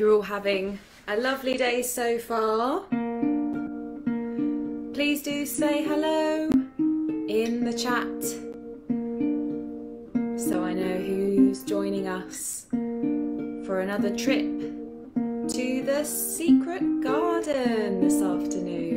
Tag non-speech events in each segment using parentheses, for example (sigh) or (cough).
you're all having a lovely day so far. Please do say hello in the chat so I know who's joining us for another trip to the secret garden this afternoon.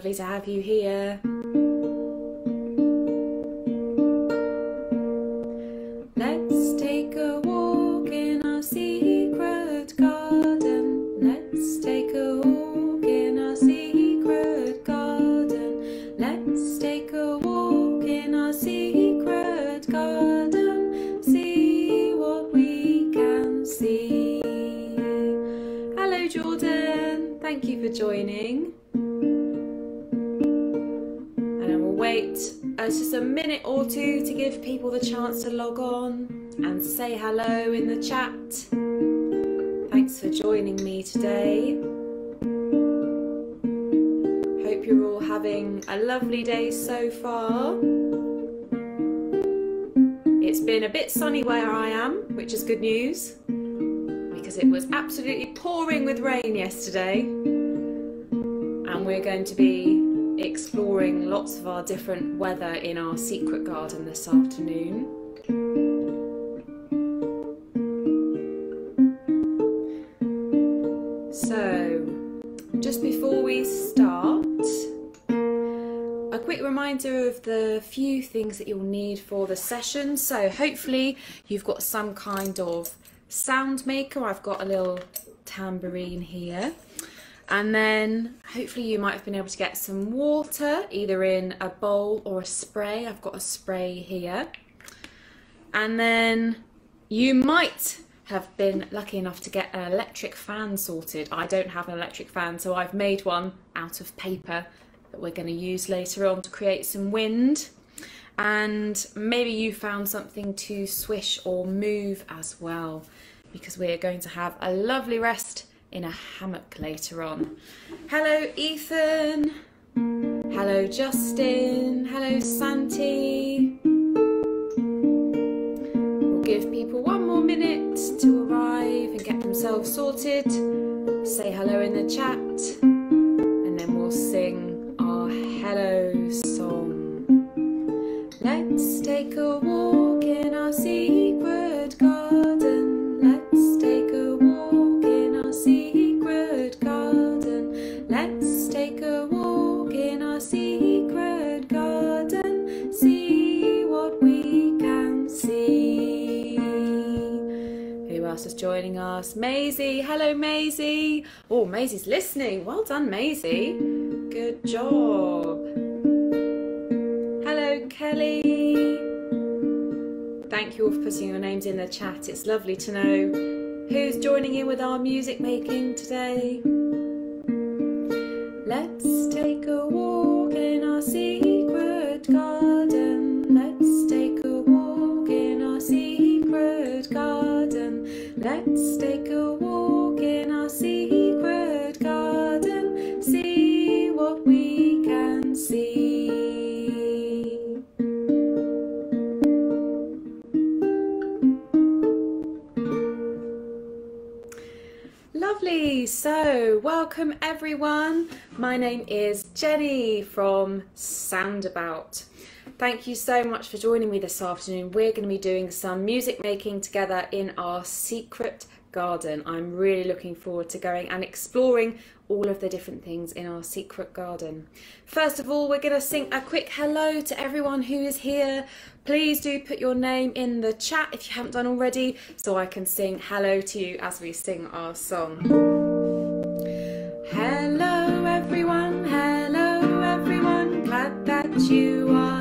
Lovely to have you here. Let's take a walk in our secret garden. Let's take a walk in our secret garden. Let's take a walk in our secret garden. See what we can see. Hello, Jordan. Thank you for joining. Minute or two to give people the chance to log on and say hello in the chat. Thanks for joining me today. Hope you're all having a lovely day so far. It's been a bit sunny where I am, which is good news because it was absolutely pouring with rain yesterday. And we're going to be exploring lots of our different weather in our secret garden this afternoon. So, just before we start, a quick reminder of the few things that you'll need for the session. So, hopefully, you've got some kind of sound maker. I've got a little tambourine here. And then hopefully you might have been able to get some water either in a bowl or a spray. I've got a spray here. And then you might have been lucky enough to get an electric fan sorted. I don't have an electric fan, so I've made one out of paper that we're going to use later on to create some wind. And maybe you found something to swish or move as well, because we are going to have a lovely rest in a hammock later on. Hello, Ethan. Hello, Justin. Hello, Santi. We'll give people one more minute to arrive and get themselves sorted. Say hello in the chat, and then we'll sing our hello song. Let's take a walk in our secret else is joining us? Maisie. Hello, Maisie. Oh, Maisie's listening. Well done, Maisie. Good job. Hello, Kelly. Thank you all for putting your names in the chat. It's lovely to know who's joining in with our music making today. Let's take a walk in our secret garden. Let's take a walk in our secret garden. See what we can see. Lovely. So, welcome everyone. My name is Jenny from Soundabout. Thank you so much for joining me this afternoon. We're going to be doing some music making together in our secret garden. I'm really looking forward to going and exploring all of the different things in our secret garden. First of all, we're going to sing a quick hello to everyone who is here. Please do put your name in the chat if you haven't done already so I can sing hello to you as we sing our song. Hello everyone, hello everyone, glad that you are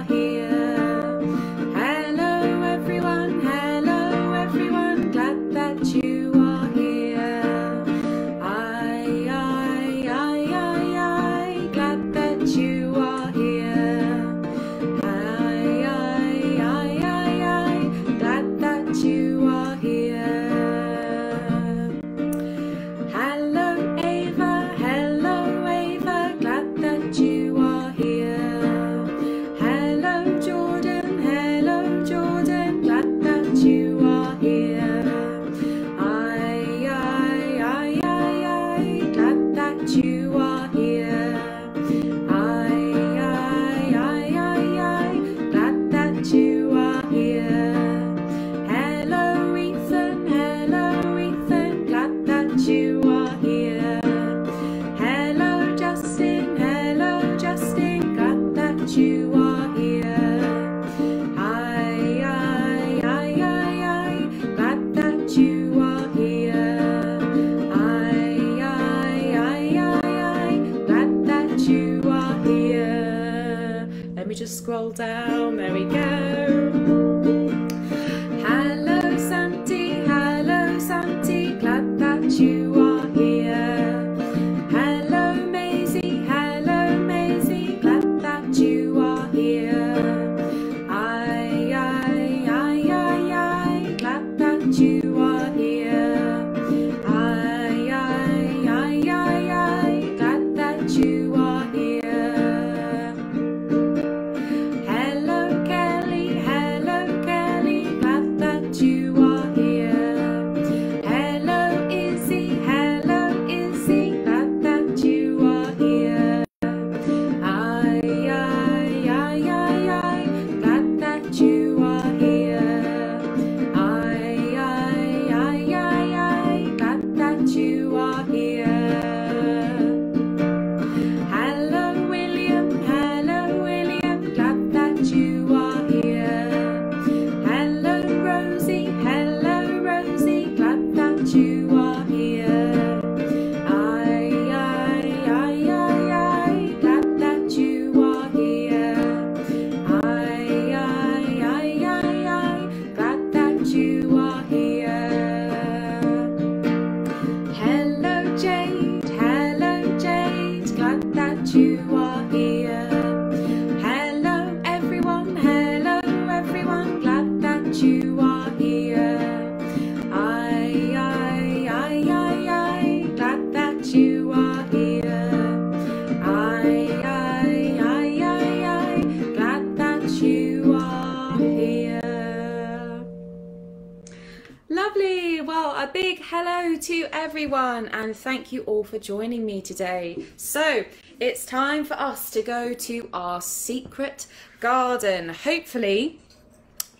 everyone and thank you all for joining me today. So, it's time for us to go to our secret garden. Hopefully,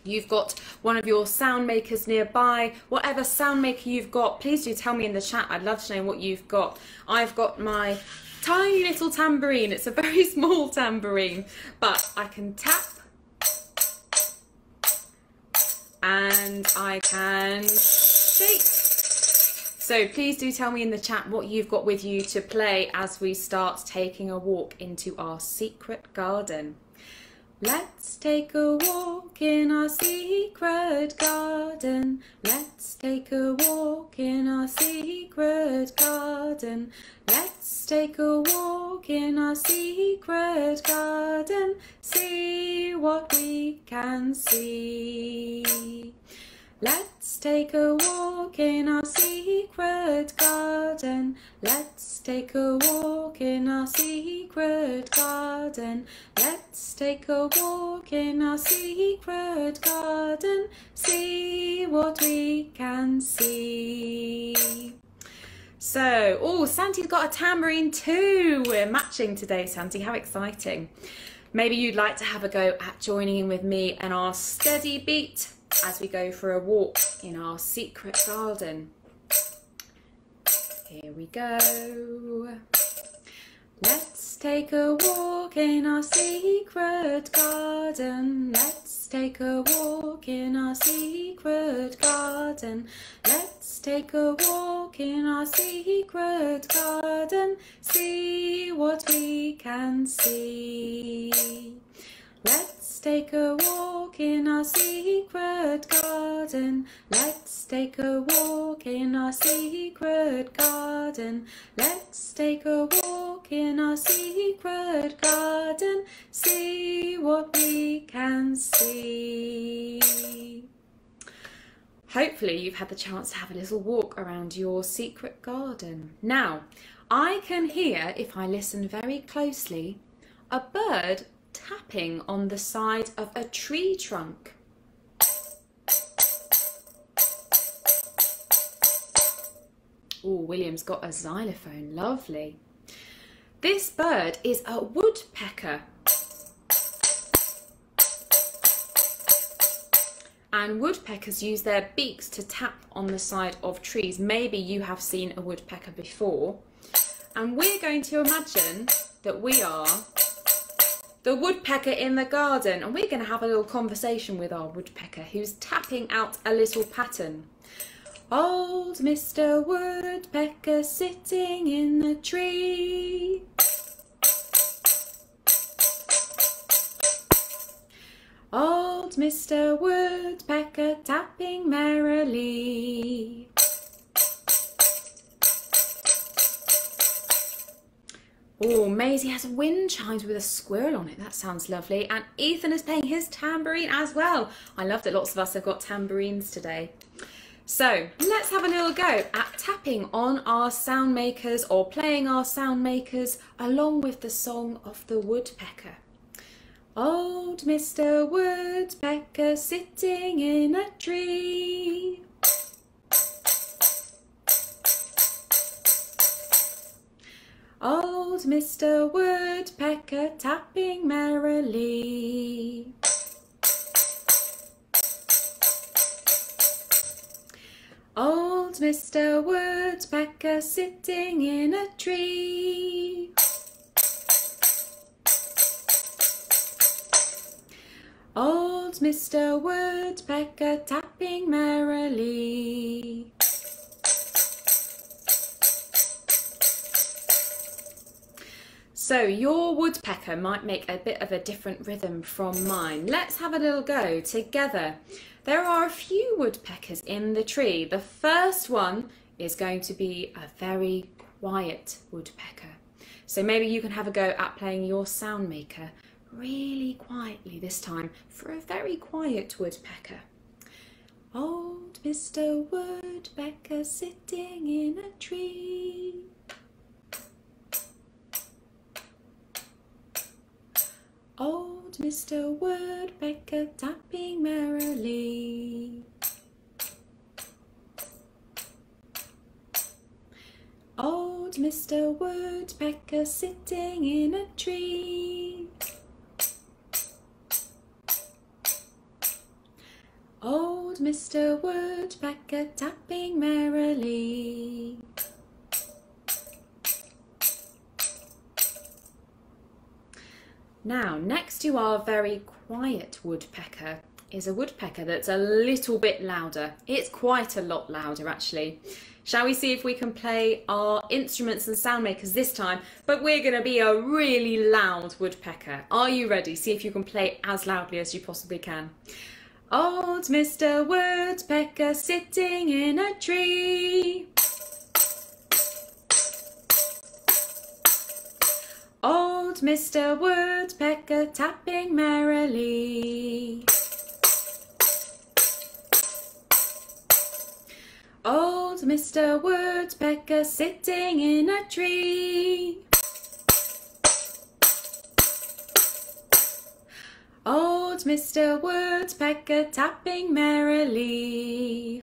you've got one of your sound makers nearby. Whatever sound maker you've got, please do tell me in the chat. I'd love to know what you've got. I've got my tiny little tambourine. It's a (laughs) very small tambourine, but I can tap and I can shake. So please do tell me in the chat what you've got with you to play as we start taking a walk into our secret garden. Let's take a walk in our secret garden. Let's take a walk in our secret garden. Let's take a walk in our secret garden. See what we can see. Let's take a walk in our secret garden. Let's take a walk in our secret garden. Let's take a walk in our secret garden. See what we can see. So, oh, Santi's got a tambourine too. We're matching today, Santi. How exciting. Maybe you'd like to have a go at joining in with me and our steady beat as we go for a walk in our secret garden. Here we go. Let's take a walk in our secret garden. Let's take a walk in our secret garden. Let's take a walk in our secret garden. See what we can see. Let's take a walk in our secret garden. Let's take a walk in our secret garden. Let's take a walk in our secret garden. See what we can see. Hopefully, you've had the chance to have a little walk around your secret garden. Now, I can hear, if I listen very closely, a bird tapping on the side of a tree trunk. Oh, William's got a xylophone. Lovely. This bird is a woodpecker. And woodpeckers use their beaks to tap on the side of trees. Maybe you have seen a woodpecker before. And we're going to imagine that we are the woodpecker in the garden and we're going to have a little conversation with our woodpecker who's tapping out a little pattern. Old Mr. Woodpecker sitting in the tree. Old Mr. Woodpecker tapping merrily. Oh, Maisie has a wind chimes with a squirrel on it. That sounds lovely. And Ethan is playing his tambourine as well. I love that lots of us have got tambourines today. So let's have a little go at tapping on our sound makers or playing our sound makers along with the song of the woodpecker. Old Mr. Woodpecker sitting in a tree. Old Mr. Woodpecker tapping merrily. Old Mr. Woodpecker sitting in a tree. Old Mr. Woodpecker tapping merrily. So your woodpecker might make a bit of a different rhythm from mine. Let's have a little go together. There are a few woodpeckers in the tree. The first one is going to be a very quiet woodpecker. So maybe you can have a go at playing your sound maker really quietly this time for a very quiet woodpecker. Old Mr. Woodpecker sitting in a tree. Old Mr. Woodpecker tapping merrily. Old Mr. Woodpecker sitting in a tree. Old Mr. Woodpecker tapping merrily. Now, next to our very quiet woodpecker is a woodpecker that's a little bit louder. It's quite a lot louder actually. Shall we see if we can play our instruments and sound makers this time? But we're going to be a really loud woodpecker. Are you ready? See if you can play as loudly as you possibly can. Old Mr. Woodpecker sitting in a tree. Old Mr. Woodpecker tapping merrily. Old Mr. Woodpecker sitting in a tree. Old Mr. Woodpecker tapping merrily.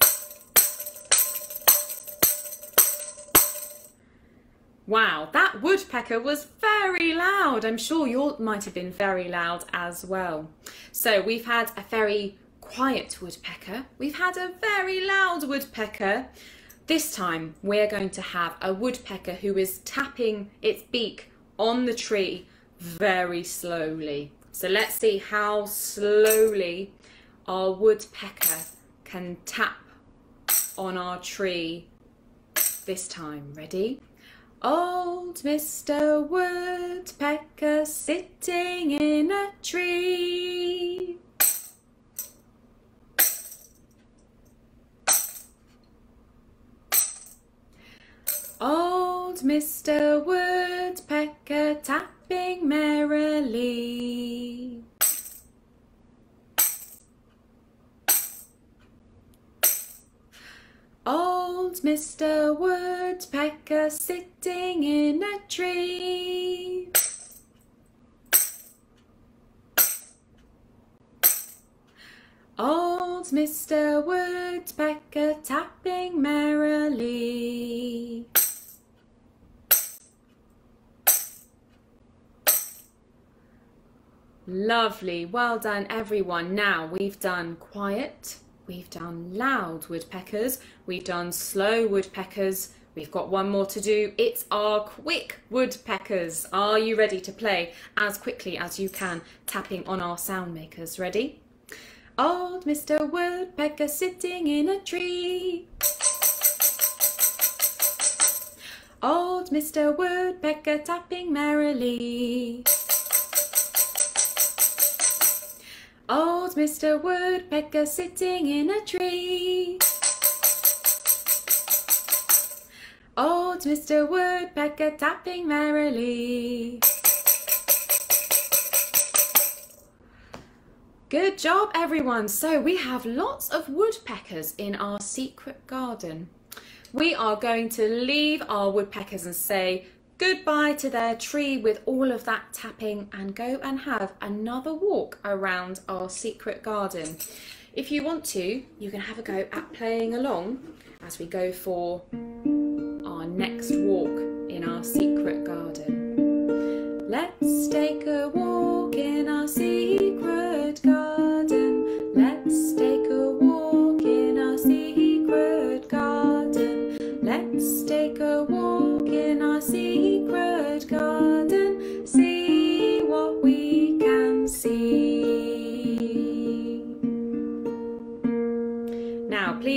Wow, that woodpecker was very loud. I'm sure yours might have been very loud as well. So we've had a very quiet woodpecker. We've had a very loud woodpecker. This time we're going to have a woodpecker who is tapping its beak on the tree very slowly. So let's see how slowly our woodpecker can tap on our tree this time. Ready? Old Mr. Woodpecker sitting in a tree. Old Mr. Woodpecker tapping merrily. Old Mr. Woodpecker sitting in a tree. Old Mr. Woodpecker tapping merrily. Lovely, well done everyone. Now we've done quiet, We've done loud woodpeckers, we've done slow woodpeckers, we've got one more to do. It's our quick woodpeckers. Are you ready to play as quickly as you can, tapping on our sound makers? Ready? Old Mr. Woodpecker sitting in a tree. Old Mr. Woodpecker tapping merrily. Old Mr. Woodpecker sitting in a tree. Old Mr. Woodpecker tapping merrily. Good job everyone. So we have lots of woodpeckers in our secret garden. We are going to leave our woodpeckers and say goodbye to their tree with all of that tapping and go and have another walk around our secret garden. If you want to, you can have a go at playing along as we go for our next walk in our secret garden. Let's take a walk in our secret garden. Let's take a walk in our secret garden. Let's take a walk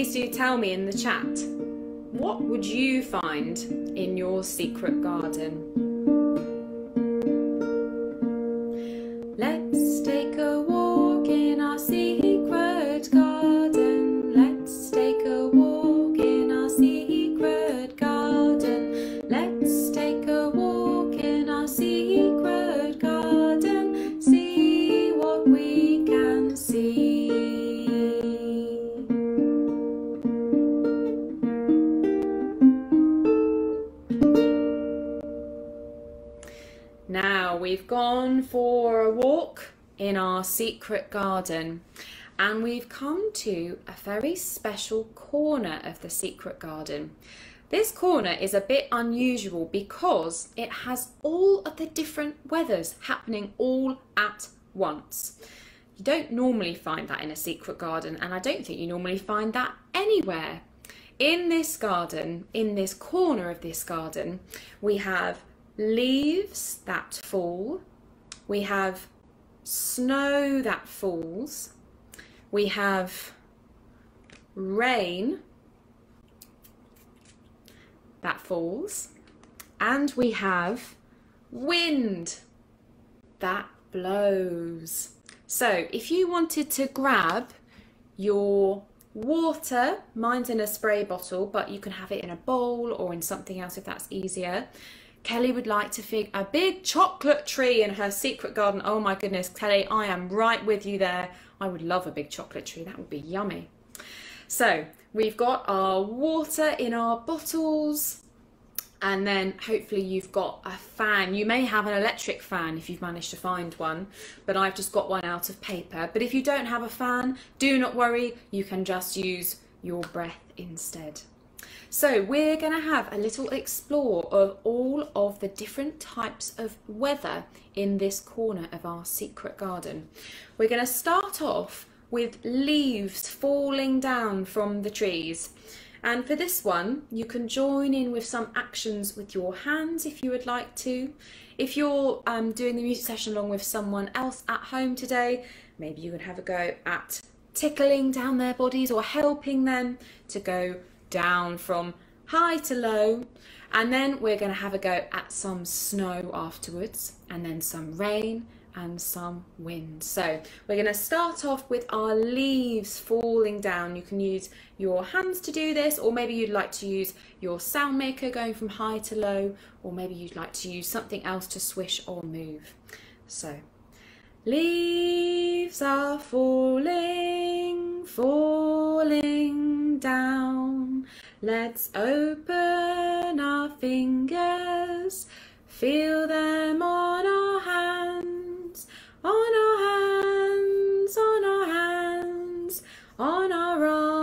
please do tell me in the chat what would you find in your secret garden? Let's we've gone for a walk in our secret garden and we've come to a very special corner of the secret garden. This corner is a bit unusual because it has all of the different weathers happening all at once. You don't normally find that in a secret garden and I don't think you normally find that anywhere. In this garden, in this corner of this garden, we have leaves that fall, we have snow that falls, we have rain that falls, and we have wind that blows. So if you wanted to grab your water, mine's in a spray bottle, but you can have it in a bowl or in something else if that's easier. Kelly would like to fig a big chocolate tree in her secret garden. Oh my goodness, Kelly, I am right with you there. I would love a big chocolate tree. That would be yummy. So we've got our water in our bottles and then hopefully you've got a fan. You may have an electric fan if you've managed to find one, but I've just got one out of paper. But if you don't have a fan, do not worry, you can just use your breath instead. So we're going to have a little explore of all of the different types of weather in this corner of our secret garden. We're going to start off with leaves falling down from the trees. And for this one, you can join in with some actions with your hands if you would like to. If you're um, doing the music session along with someone else at home today, maybe you can have a go at tickling down their bodies or helping them to go down from high to low. And then we're going to have a go at some snow afterwards, and then some rain and some wind. So we're going to start off with our leaves falling down. You can use your hands to do this, or maybe you'd like to use your sound maker going from high to low, or maybe you'd like to use something else to swish or move. So Leaves are falling, falling down. Let's open our fingers, feel them on our hands, on our hands, on our hands, on our arms,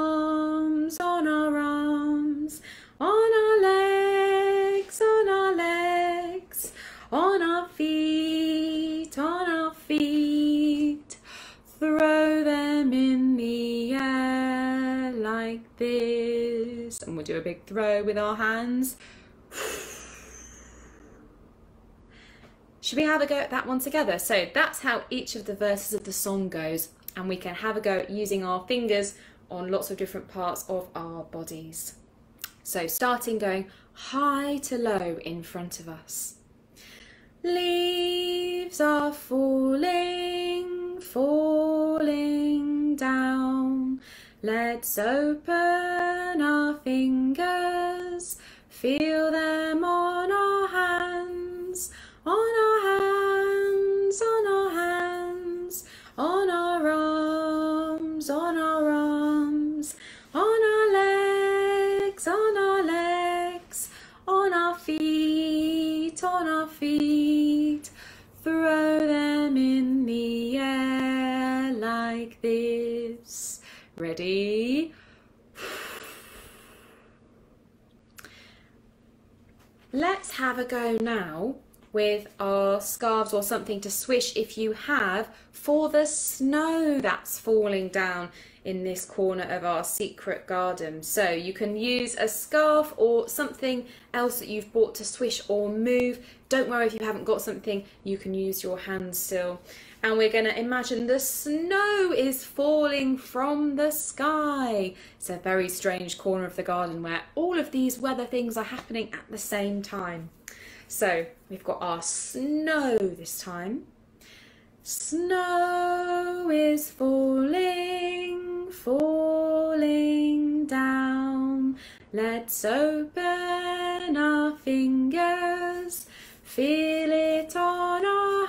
this. And we'll do a big throw with our hands. Should we have a go at that one together? So that's how each of the verses of the song goes. And we can have a go at using our fingers on lots of different parts of our bodies. So starting going high to low in front of us. Leaves are falling, falling down. Let's open our fingers, feel them on our hands, on our hands, on our hands, on our arms, on our arms, on our legs, on our legs, on our feet, on our feet. Throw them in the air like this. Ready? Let's have a go now with our scarves or something to swish if you have for the snow that's falling down in this corner of our secret garden. So you can use a scarf or something else that you've bought to swish or move. Don't worry if you haven't got something, you can use your hands still. And we're going to imagine the snow is falling from the sky. It's a very strange corner of the garden where all of these weather things are happening at the same time. So we've got our snow this time. Snow is falling, falling down. Let's open our fingers, feel it on our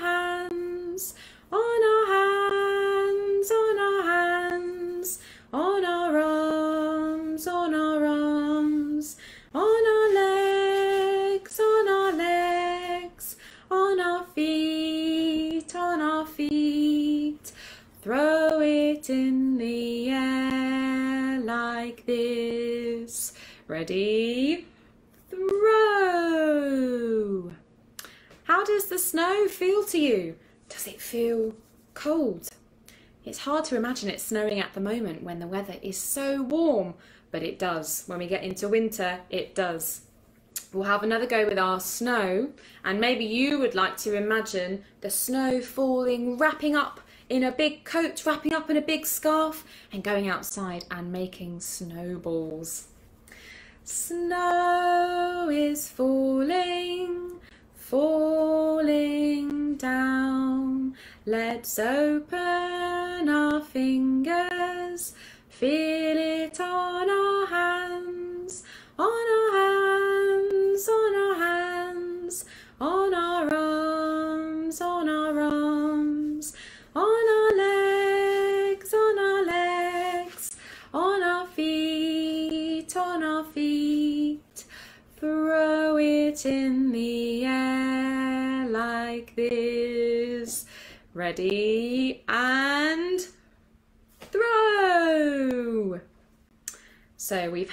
in the air like this. Ready? Throw! How does the snow feel to you? Does it feel cold? It's hard to imagine it snowing at the moment when the weather is so warm, but it does. When we get into winter, it does. We'll have another go with our snow, and maybe you would like to imagine the snow falling, wrapping up in a big coat, wrapping up in a big scarf, and going outside and making snowballs. Snow is falling, falling down. Let's open our fingers, feel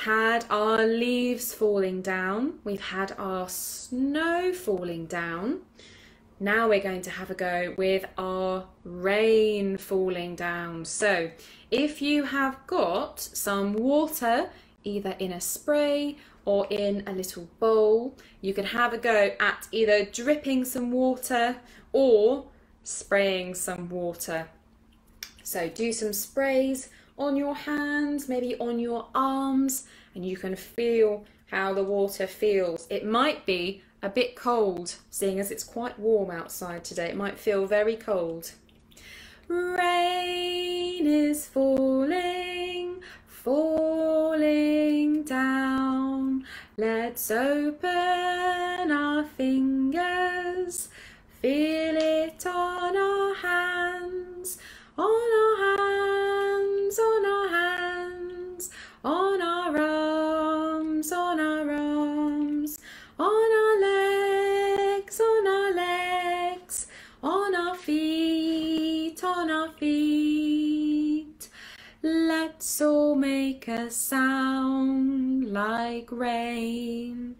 had our leaves falling down, we've had our snow falling down. Now we're going to have a go with our rain falling down. So if you have got some water, either in a spray or in a little bowl, you can have a go at either dripping some water or spraying some water. So do some sprays on your hands, maybe on your arms, and you can feel how the water feels. It might be a bit cold, seeing as it's quite warm outside today. It might feel very cold. Rain is falling, falling down. Let's open our fingers, feel it on our hands, on a sound like rain.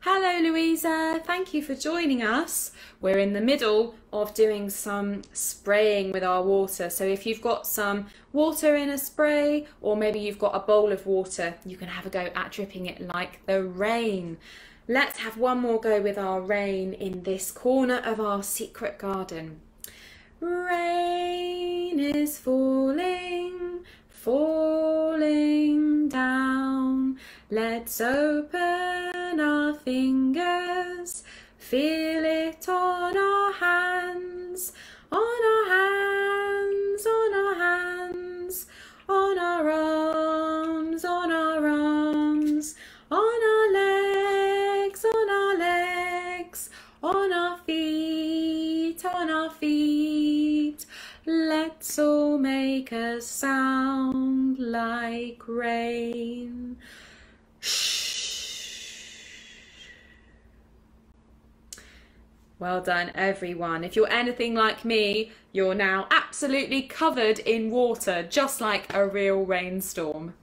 Hello, Louisa. Thank you for joining us. We're in the middle of doing some spraying with our water. So if you've got some water in a spray, or maybe you've got a bowl of water, you can have a go at dripping it like the rain. Let's have one more go with our rain in this corner of our secret garden. Rain is falling, falling down. Let's open our fingers, feel it on our hands, on our hands, on our hands, on our arms, on our arms, on our legs, on our legs, on our feet, on our feet. Let's all make a sound like rain. Shh. Well done, everyone. If you're anything like me, you're now absolutely covered in water, just like a real rainstorm.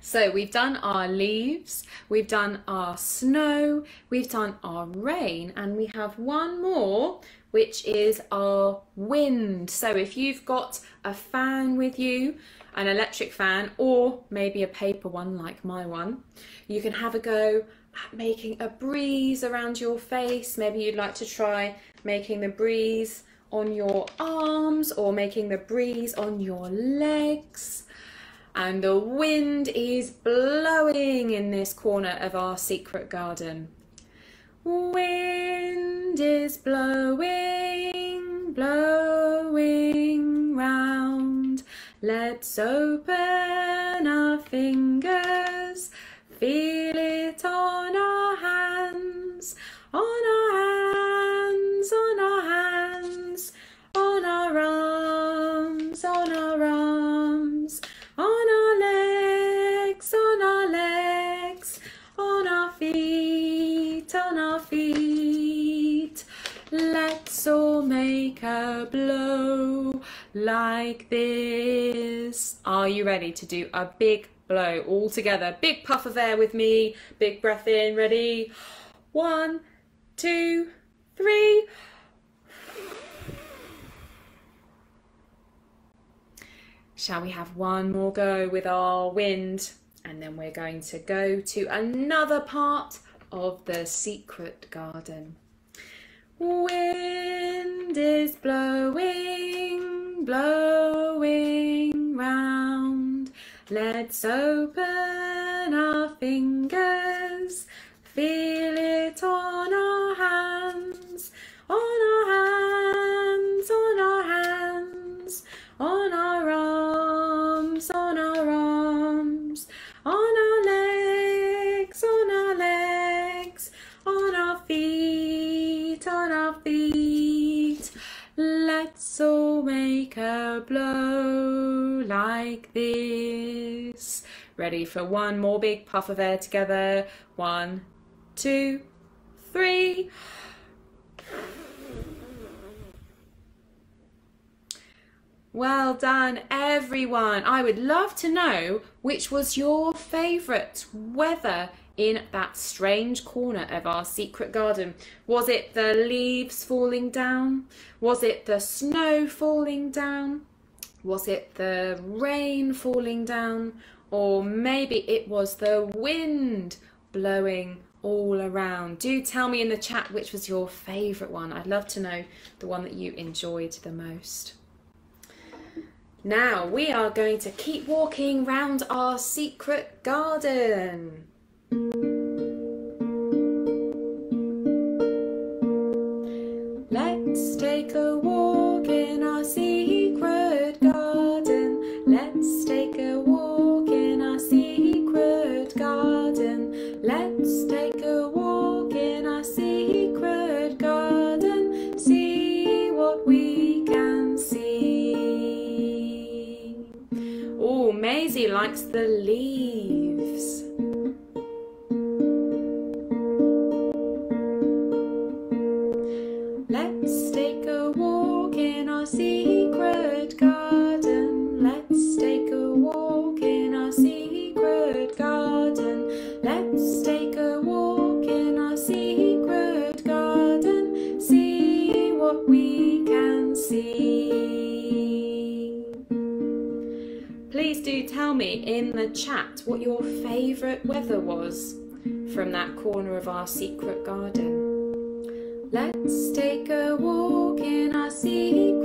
So we've done our leaves, we've done our snow, we've done our rain, and we have one more, which is our wind. So if you've got a fan with you, an electric fan, or maybe a paper one like my one, you can have a go at making a breeze around your face. Maybe you'd like to try making the breeze on your arms or making the breeze on your legs. And the wind is blowing in this corner of our secret garden. Wind is blowing, blowing round. Let's open our fingers Feel it on our hands, on our hands, on our hands, a blow like this. Are you ready to do a big blow all together. Big puff of air with me. Big breath in. Ready? One, two, three. Shall we have one more go with our wind? And then we're going to go to another part of the secret garden. Wind is blowing, blowing round. Let's open our fingers, feel it on our hands, on our hands, on our hands, on our arms, on our Let's make a blow like this. Ready for one more big puff of air together. One, two, three. Well done, everyone. I would love to know which was your favourite weather in that strange corner of our secret garden? Was it the leaves falling down? Was it the snow falling down? Was it the rain falling down? Or maybe it was the wind blowing all around. Do tell me in the chat which was your favourite one. I'd love to know the one that you enjoyed the most. Now we are going to keep walking round our secret garden. Let's take a walk in our secret garden. Let's take a walk in our secret garden. Let's take a walk in our secret garden. See what we can see. Oh, Maisie likes the leaves. In the chat what your favourite weather was from that corner of our secret garden. Let's take a walk in our secret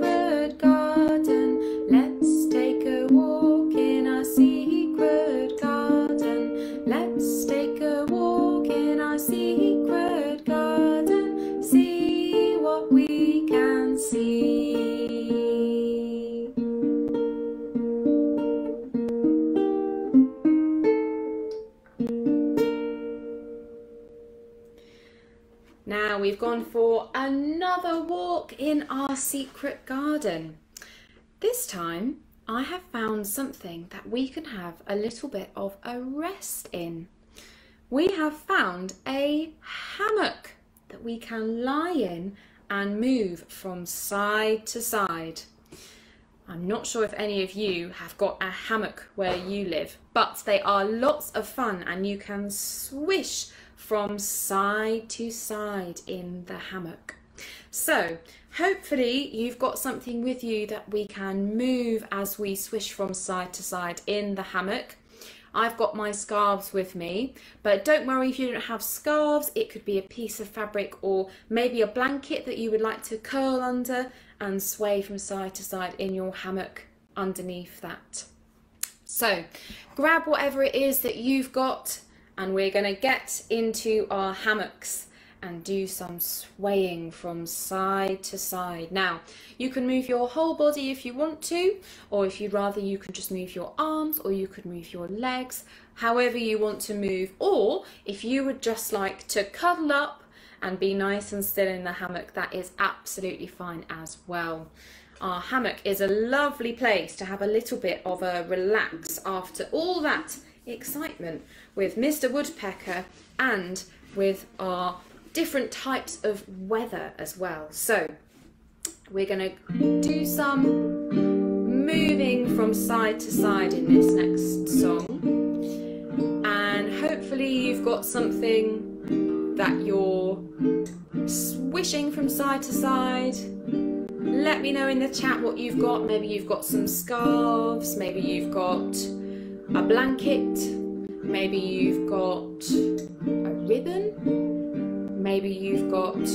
another walk in our secret garden. This time I have found something that we can have a little bit of a rest in. We have found a hammock that we can lie in and move from side to side. I'm not sure if any of you have got a hammock where you live, but they are lots of fun and you can swish from side to side in the hammock. So hopefully you've got something with you that we can move as we swish from side to side in the hammock. I've got my scarves with me, but don't worry if you don't have scarves, it could be a piece of fabric or maybe a blanket that you would like to curl under and sway from side to side in your hammock underneath that. So grab whatever it is that you've got and we're going to get into our hammocks and do some swaying from side to side. Now, you can move your whole body if you want to, or if you'd rather, you can just move your arms, or you could move your legs, however you want to move. Or if you would just like to cuddle up and be nice and still in the hammock, that is absolutely fine as well. Our hammock is a lovely place to have a little bit of a relax after all that excitement with Mr. Woodpecker and with our different types of weather as well. So we're going to do some moving from side to side in this next song. And hopefully you've got something that you're swishing from side to side. Let me know in the chat what you've got. Maybe you've got some scarves, maybe you've got a blanket, maybe you've got a ribbon, maybe you've got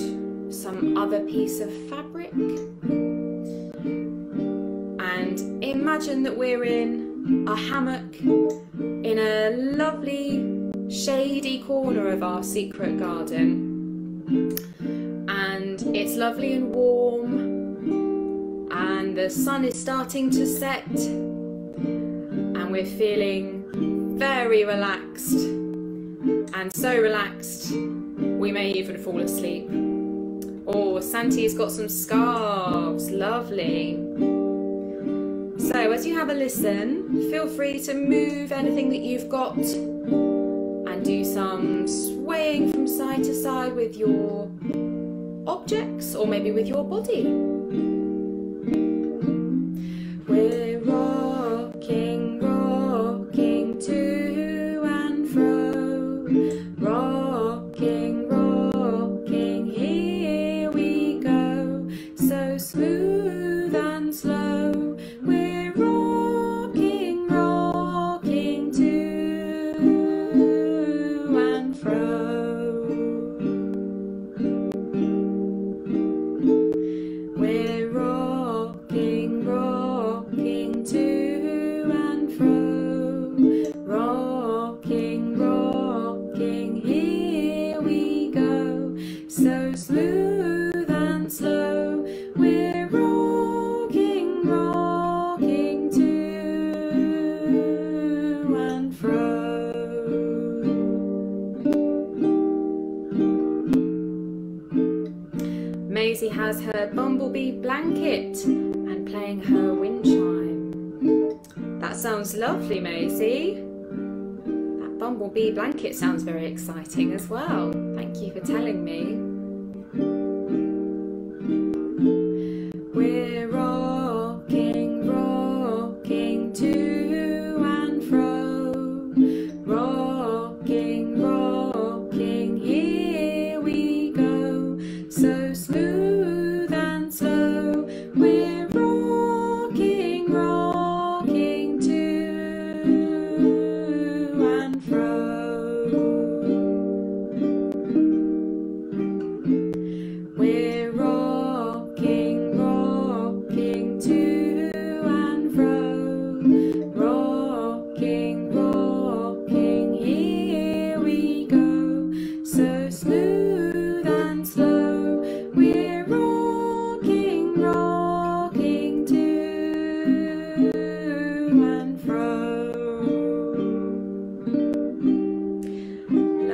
some other piece of fabric. And imagine that we're in a hammock in a lovely shady corner of our secret garden. And it's lovely and warm, and the sun is starting to set and we're feeling very relaxed and so relaxed we may even fall asleep. Oh, Santi's got some scarves, lovely. So as you have a listen, feel free to move anything that you've got and do some swaying from side to side with your objects or maybe with your body. Bumblebee blanket sounds very exciting as well. Thank you for telling me.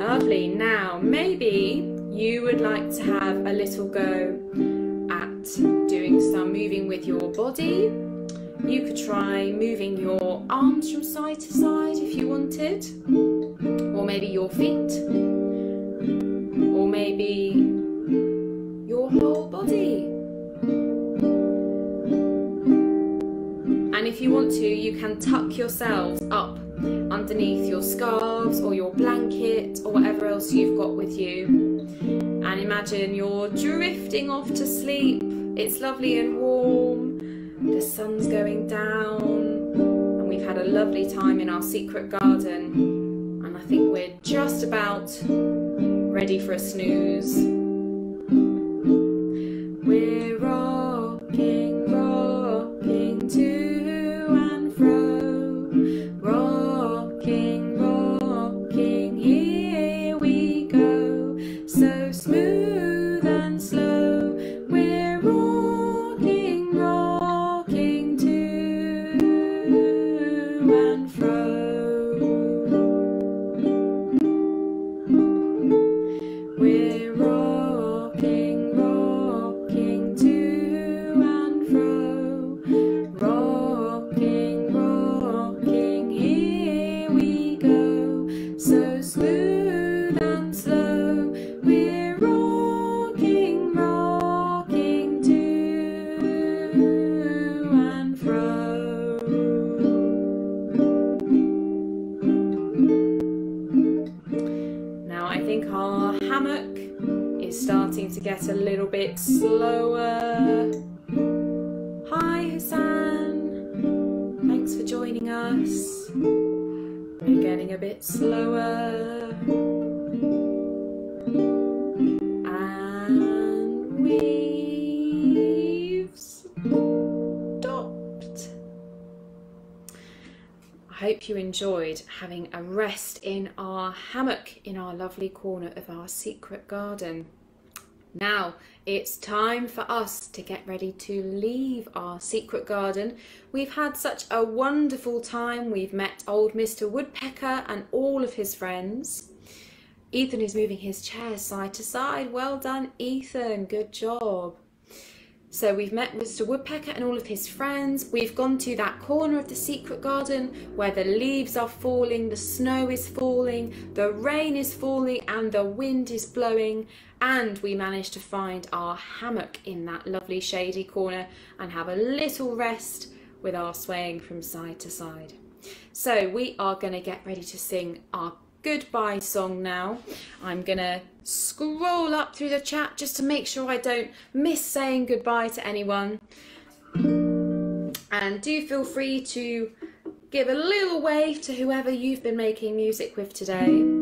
Lovely. Now, maybe you would like to have a little go at doing some moving with your body. You could try moving your arms from side to side if you wanted, or maybe your feet, or maybe your whole body. And if you want to, you can tuck yourselves up underneath your scarves or your blanket or whatever else you've got with you. And imagine you're drifting off to sleep. It's lovely and warm. The sun's going down. And we've had a lovely time in our secret garden. And I think we're just about ready for a snooze. In our lovely corner of our secret garden. Now it's time for us to get ready to leave our secret garden. We've had such a wonderful time. We've met old Mr. Woodpecker and all of his friends. Ethan is moving his chair side to side. Well done, Ethan. Good job. So we've met Mr. Woodpecker and all of his friends. We've gone to that corner of the secret garden where the leaves are falling, the snow is falling, the rain is falling, and the wind is blowing. And we managed to find our hammock in that lovely shady corner and have a little rest with our swaying from side to side. So we are going to get ready to sing our goodbye song now. I'm going to scroll up through the chat just to make sure I don't miss saying goodbye to anyone. And do feel free to give a little wave to whoever you've been making music with today.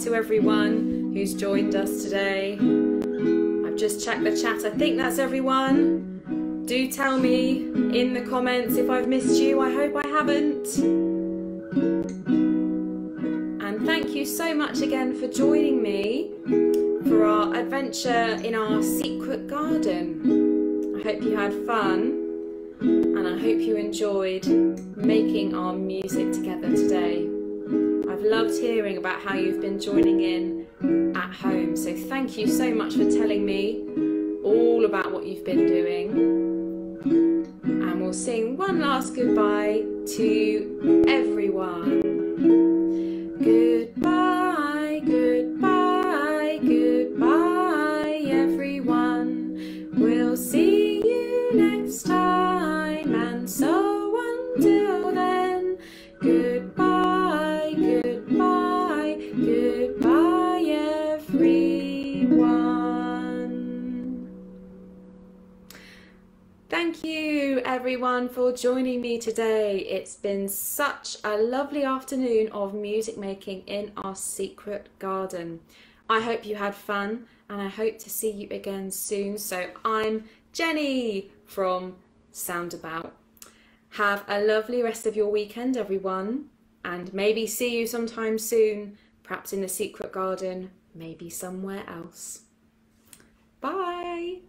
To everyone who's joined us today. I've just checked the chat, I think that's everyone. Do tell me in the comments if I've missed you, I hope I haven't. And thank you so much again for joining me for our adventure in our secret garden. I hope you had fun and I hope you enjoyed making our music together today. I've loved hearing about how you've been joining in at home, so thank you so much for telling me all about what you've been doing. And we'll sing one last goodbye to everyone. Goodbye, everyone for joining me today. It's been such a lovely afternoon of music making in our secret garden. I hope you had fun and I hope to see you again soon. So I'm Jenny from Soundabout. Have a lovely rest of your weekend everyone and maybe see you sometime soon, perhaps in the secret garden, maybe somewhere else. Bye!